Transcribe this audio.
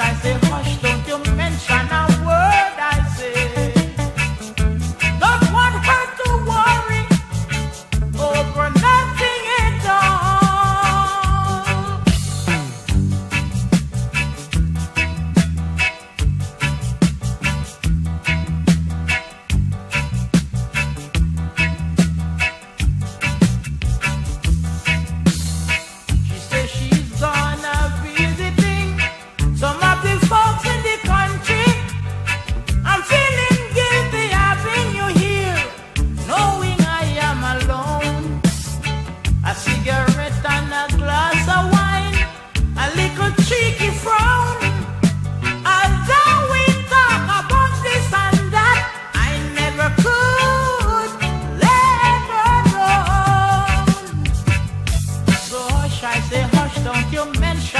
I say. don't you mention